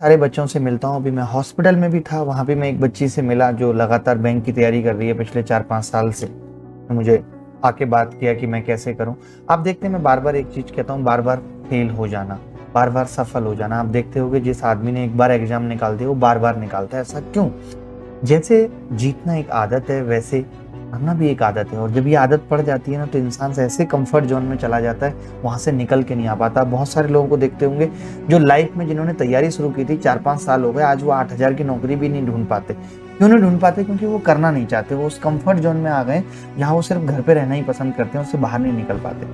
सारे बच्चों से मिलता हूँ। अभी मैं हॉस्पिटल में भी था, वहाँ भी मैं एक बच्ची से मिला जो लगातार बैंक की तैयारी कर रही है पिछले चार पाँच साल से। तो मुझे आके बात किया कि मैं कैसे करूँ। आप देखते हैं, मैं बार बार एक चीज़ कहता हूँ बार बार फेल हो जाना बार बार सफल हो जाना। आप देखते होगे, जिस आदमी ने एक बार एग्ज़ाम निकाल दिया, वो बार बार निकालता है। ऐसा क्यों? जैसे जीतना एक आदत है, वैसे हारना भी एक आदत है और जब ये आदत पड़ जाती है ना तो इंसान से ऐसे कंफर्ट जोन में चला जाता है, वहाँ से निकल के नहीं आ पाता। बहुत सारे लोगों को देखते होंगे जो लाइफ में जिन्होंने तैयारी शुरू की थी चार पाँच साल हो गए, आज वो आठ हज़ार की नौकरी भी नहीं ढूंढ पाते। क्यों नहीं ढूंढ पाते? क्योंकि वो करना नहीं चाहते, वो उस कंफर्ट जोन में आ गए, जहाँ वो सिर्फ़ घर पर रहना ही पसंद करते हैं, उससे बाहर नहीं निकल पाते।